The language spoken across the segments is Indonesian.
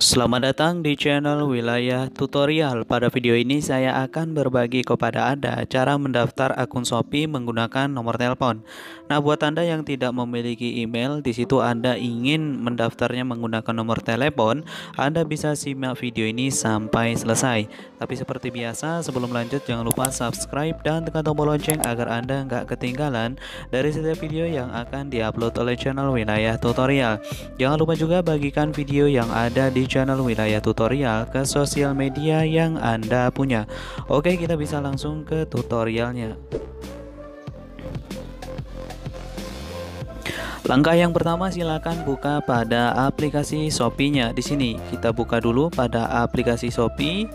Selamat datang di channel Wilayah Tutorial. Pada video ini saya akan berbagi kepada Anda cara mendaftar akun Shopee menggunakan nomor telepon. Nah, buat Anda yang tidak memiliki email, di situ Anda ingin mendaftarnya menggunakan nomor telepon, Anda bisa simak video ini sampai selesai. Tapi seperti biasa, sebelum lanjut jangan lupa subscribe dan tekan tombol lonceng agar Anda nggak ketinggalan dari setiap video yang akan diupload oleh channel Wilayah Tutorial. Jangan lupa juga bagikan video yang ada di channel wilayah tutorial ke sosial media yang Anda punya. Oke, kita bisa langsung ke tutorialnya. Langkah yang pertama silakan buka pada aplikasi Shopee-nya. Di sini kita buka dulu pada aplikasi Shopee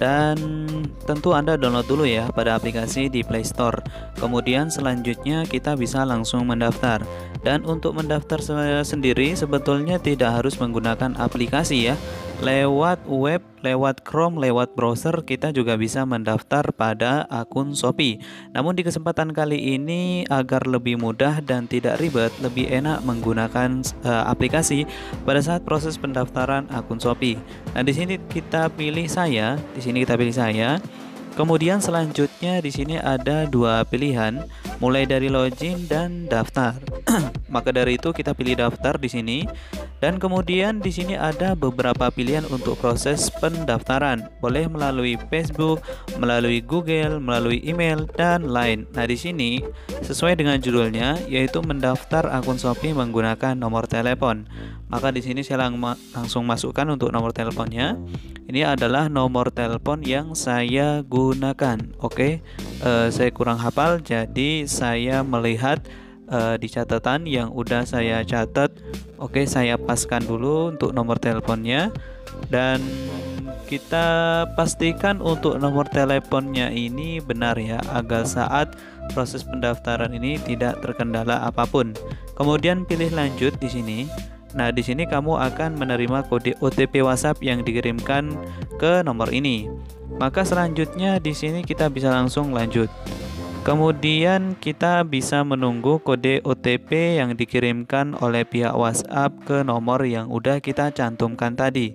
dan tentu Anda download dulu ya pada aplikasi di Play Store. Kemudian selanjutnya kita bisa langsung mendaftar. Dan untuk mendaftar sendiri sebetulnya tidak harus menggunakan aplikasi ya. Lewat web, lewat Chrome, lewat browser kita juga bisa mendaftar pada akun Shopee. Namun di kesempatan kali ini agar lebih mudah dan tidak ribet, lebih enak menggunakan uh, aplikasi pada saat proses pendaftaran akun Shopee. Nah, di sini kita pilih saya, di sini kita pilih saya. Kemudian selanjutnya di sini ada dua pilihan, mulai dari login dan daftar. Maka dari itu kita pilih daftar di sini dan kemudian di sini ada beberapa pilihan untuk proses pendaftaran. Boleh melalui Facebook, melalui Google, melalui email dan lain. Nah, di sini sesuai dengan judulnya yaitu mendaftar akun Shopee menggunakan nomor telepon. Maka di sini saya lang langsung masukkan untuk nomor teleponnya. Ini adalah nomor telepon yang saya gunakan. Oke, uh, saya kurang hafal jadi saya melihat uh, di catatan yang udah saya catat. Oke, saya paskan dulu untuk nomor teleponnya dan kita pastikan untuk nomor teleponnya ini benar ya agar saat proses pendaftaran ini tidak terkendala apa pun. Kemudian pilih lanjut di sini. Nah, di sini kamu akan menerima kode OTP WhatsApp yang dikirimkan ke nomor ini. Maka selanjutnya di sini kita bisa langsung lanjut. Kemudian kita bisa menunggu kode OTP yang dikirimkan oleh pihak WhatsApp ke nomor yang udah kita cantumkan tadi.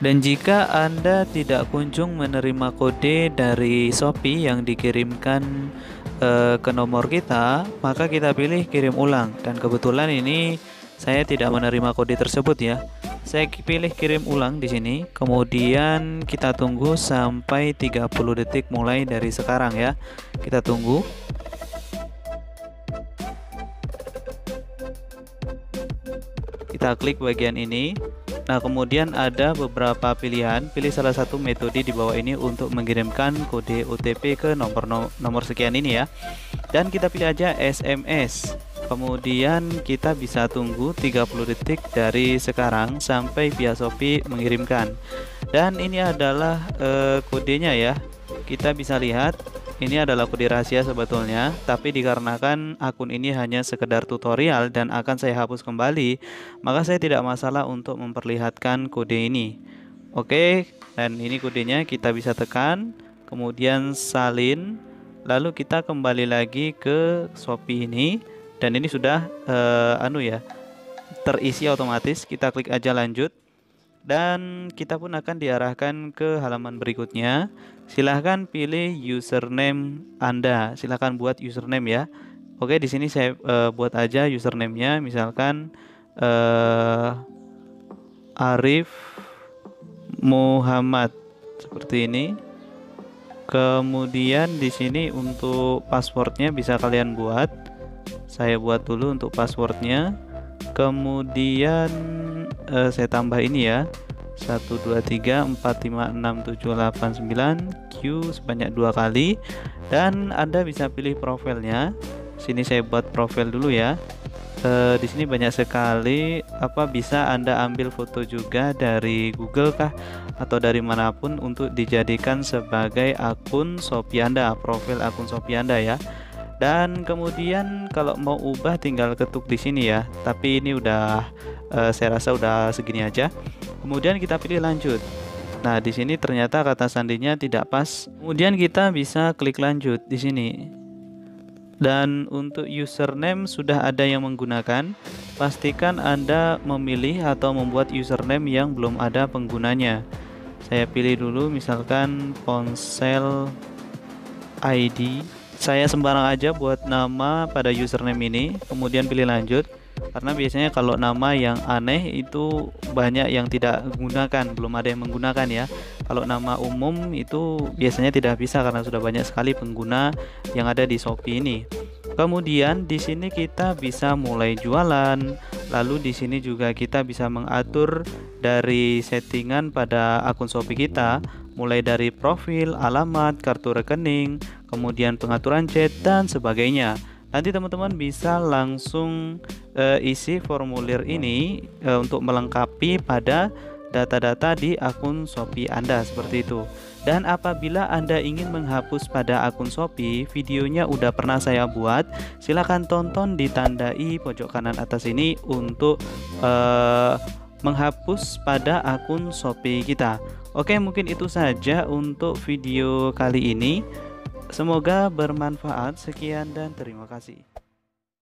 Dan jika Anda tidak kunjung menerima kode dari Shopee yang dikirimkan e, ke nomor kita, maka kita pilih kirim ulang. Dan kebetulan ini saya tidak menerima kode tersebut ya. Saya pilih kirim ulang di sini. Kemudian kita tunggu sampai 30 detik mulai dari sekarang ya. Kita tunggu. Kita klik bagian ini. Nah, kemudian ada beberapa pilihan. Pilih salah satu metode di bawah ini untuk mengirimkan kode OTP ke nomor nomor sekian ini ya. Dan kita pilih aja SMS kemudian kita bisa tunggu 30 detik dari sekarang sampai via Shopee mengirimkan. Dan ini adalah e, kodenya ya. Kita bisa lihat ini adalah kode rahasia sebetulnya. Tapi dikarenakan akun ini hanya sekedar tutorial dan akan saya hapus kembali maka saya tidak masalah untuk memperlihatkan kode ini. Oke dan ini kodenya kita bisa tekan kemudian salin. Lalu kita kembali lagi ke Shopee ini dan ini sudah uh, anu ya terisi otomatis. Kita klik aja lanjut. Dan kita pun akan diarahkan ke halaman berikutnya. Silahkan pilih username Anda. Silahkan buat username ya. Oke di sini saya uh, buat aja username-nya. Misalkan uh, Arif Muhammad. Seperti ini. Kemudian di sini untuk passwordnya bisa kalian buat saya buat dulu untuk passwordnya. Kemudian eh, saya tambah ini ya. 123456789 Q sebanyak dua kali. Dan Anda bisa pilih profilnya. Sini saya buat profil dulu ya. E, di sini banyak sekali. Apa bisa Anda ambil foto juga dari Google kah? Atau dari mana pun untuk dijadikan sebagai akun Shopee Anda profil akun Shopee Anda ya dan kemudian kalau mau ubah tinggal ketuk di sini ya. Tapi ini udah uh, saya rasa udah segini aja. Kemudian kita pilih lanjut. Nah di sini ternyata kata sandinya tidak pas. Kemudian kita bisa klik lanjut di sini. Dan untuk username sudah ada yang menggunakan. Pastikan Anda memilih atau membuat username yang belum ada penggunanya. Saya pilih dulu misalkan ponsel ID saya sembarang aja buat nama pada username ini kemudian pilih lanjut. Karena biasanya kalau nama yang aneh itu banyak yang tidak menggunakan belum ada yang menggunakan ya. Kalau nama umum itu biasanya tidak bisa karena sudah banyak sekali pengguna yang ada di Shopee ini. Kemudian di sini kita bisa mulai jualan. Lalu di sini juga kita bisa mengatur dari settingan pada akun Shopee kita, mulai dari profil, alamat, kartu rekening, kemudian pengaturan chat dan sebagainya. Nanti teman-teman bisa langsung uh, isi formulir ini uh, untuk melengkapi pada data-data di akun Shopee Anda seperti itu. Dan apabila Anda ingin menghapus pada akun Shopee, videonya udah pernah saya buat. Silahkan tonton ditandai pojok kanan atas ini untuk uh, menghapus pada akun Shopee kita. Oke, mungkin itu saja untuk video kali ini. Semoga bermanfaat. Sekian dan terima kasih.